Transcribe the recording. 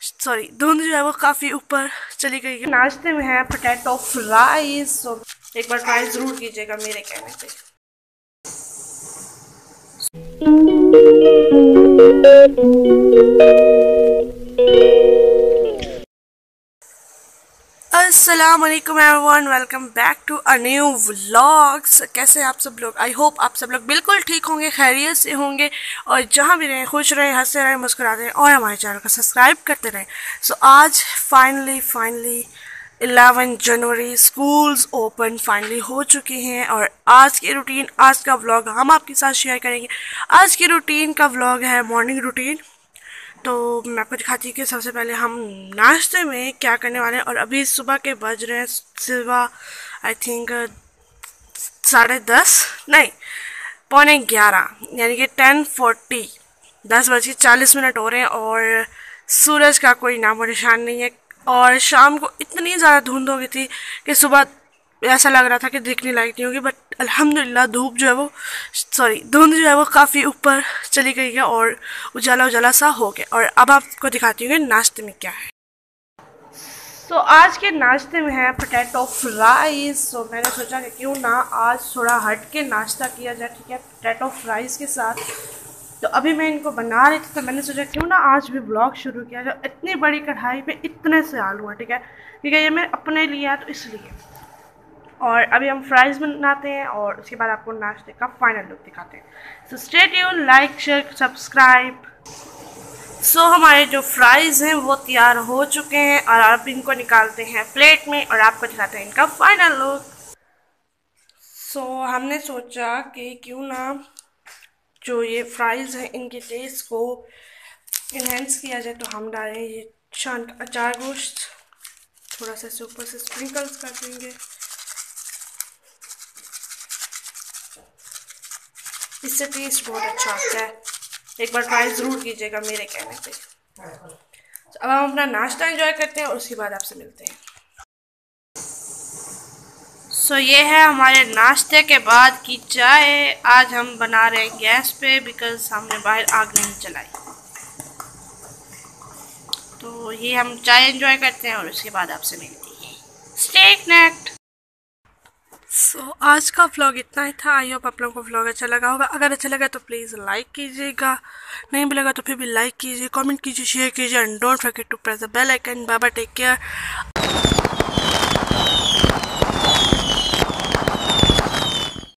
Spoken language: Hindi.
सॉरी धुंध जो है वो काफ़ी ऊपर चली गई है। नाश्ते में है पोटैटो फ्राइज तो एक बार ट्राई ज़रूर कीजिएगा मेरे कहने पे। वालेकुम everyone welcome back to a new vlogs कैसे आप सब लोग? आई होप आप सब लोग बिल्कुल ठीक होंगे खैरियत से होंगे और जहाँ भी रहें खुश रहें हँसते रहें मुस्कुराते रहें और हमारे चैनल को सब्सक्राइब करते रहें। सो so, आज फाइनली फाइनली 11 जनवरी स्कूल्स ओपन फाइनली हो चुके हैं और आज की रूटीन आज का व्लॉग हम आपके साथ शेयर करेंगे। आज की रूटीन का व्लॉग है मॉर्निंग रूटीन तो मैं आपको दिखाती हूँ कि सबसे पहले हम नाश्ते में क्या करने वाले हैं? और अभी सुबह के बज रहे हैं सुबह आई थिंक साढ़े दस? नहीं, पौने ग्यारह, यानी कि टेन फोर्टी, दस बज के चालीस मिनट हो रहे हैं और सूरज का कोई नामो निशान नहीं है। और शाम को इतनी ज़्यादा धुंध हो गई थी कि सुबह ऐसा लग रहा था कि दिखने लायक नहीं होगी बट अल्हम्दुलिल्लाह धूप जो है वो सॉरी धुंध जो है वो काफ़ी ऊपर चली गई है और उजाला उजाला सा हो गया। और अब आपको दिखाती हूँ कि नाश्ते में क्या है। तो so, आज के नाश्ते में है पोटैटो फ्राइज तो मैंने सोचा कि क्यों ना आज थोड़ा हट के नाश्ता किया जाए ठीक है पोटैटो फ्राइज़ के साथ। तो अभी मैं इनको बना रही थी तो मैंने सोचा क्यों ना आज भी ब्लॉग शुरू किया जाए। इतनी बड़ी कढ़ाई पे इतने से आलू हैं ठीक है ठीक है ये मैं अपने लिए तो इसलिए। और अभी हम फ्राइज़ बनाते हैं और उसके बाद आपको नाश्ते का फाइनल लुक दिखाते हैं। So state you like share subscribe so हमारे जो फ्राइज़ हैं वो तैयार हो चुके हैं और आप इनको निकालते हैं प्लेट में और आपको दिखाते हैं इनका फाइनल लुक सो so, हमने सोचा कि क्यों ना जो ये फ्राइज़ हैं इनके टेस्ट को इन्हेंस किया जाए तो हम डालें ये शान अचार गोश्त। थोड़ा सा ऊपर से स्प्रिंकल्स कर देंगे। इससे टेस्ट बहुत अच्छा आता है। एक बार ट्राई ज़रूर कीजिएगा मेरे कहने पे। तो अब हम अपना नाश्ता एंजॉय करते हैं और उसके बाद आपसे मिलते हैं। सो so, ये है हमारे नाश्ते के बाद की चाय। आज हम बना रहे हैं गैस पे बिकॉज़ हमने बाहर आग नहीं चलाई तो ये हम चाय एंजॉय करते हैं और उसके बाद आपसे मिलती है। स्टेक नेक्ट सो so, आज का व्लॉग इतना ही था। आई होप आप लोगों को व्लॉग अच्छा लगा होगा। अगर अच्छा लगा तो प्लीज़ लाइक कीजिएगा। नहीं भी लगा तो फिर भी लाइक कीजिए कमेंट कीजिए शेयर कीजिए and don't forget to press the bell icon Baba take care